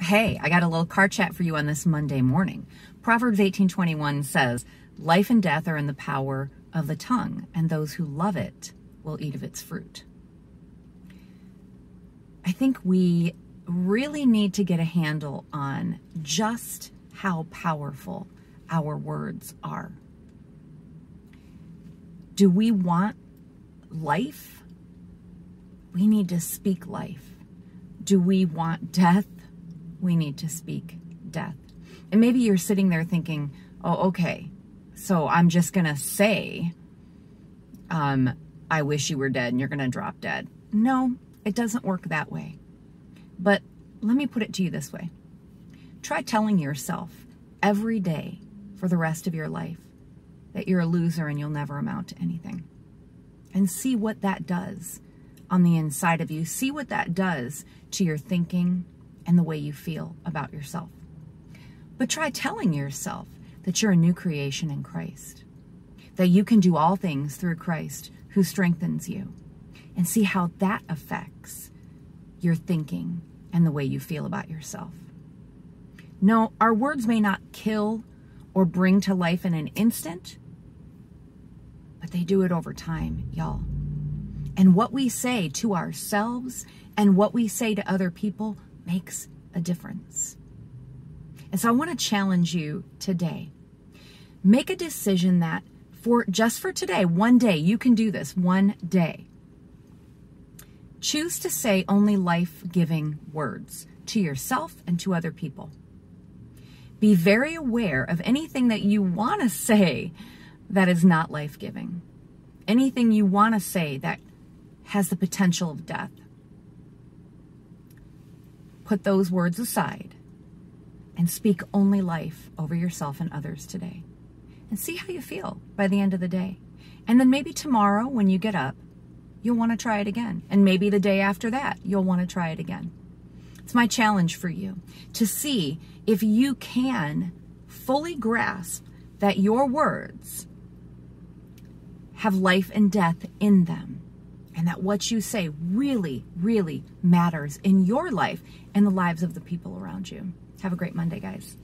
Hey, I got a little car chat for you on this Monday morning. Proverbs 18:21 says, "Life and death are in the power of the tongue, and those who love it will eat of its fruit." I think we really need to get a handle on just how powerful our words are. Do we want life? We need to speak life. Do we want death? We need to speak death. And maybe you're sitting there thinking, oh, okay, so I'm just going to say, um, I wish you were dead and you're going to drop dead. No, it doesn't work that way. But let me put it to you this way try telling yourself every day for the rest of your life that you're a loser and you'll never amount to anything. And see what that does on the inside of you. See what that does to your thinking and the way you feel about yourself. But try telling yourself that you're a new creation in Christ, that you can do all things through Christ who strengthens you, and see how that affects your thinking and the way you feel about yourself. No, our words may not kill or bring to life in an instant, but they do it over time, y'all. And what we say to ourselves and what we say to other people makes a difference. And so I want to challenge you today. Make a decision that for just for today, one day, you can do this one day. Choose to say only life giving words to yourself and to other people. Be very aware of anything that you want to say that is not life giving, anything you want to say that has the potential of death. Put those words aside and speak only life over yourself and others today. And see how you feel by the end of the day. And then maybe tomorrow when you get up, you'll want to try it again. And maybe the day after that, you'll want to try it again. It's my challenge for you to see if you can fully grasp that your words have life and death in them and that what you say really, really matters in your life and the lives of the people around you. Have a great Monday, guys.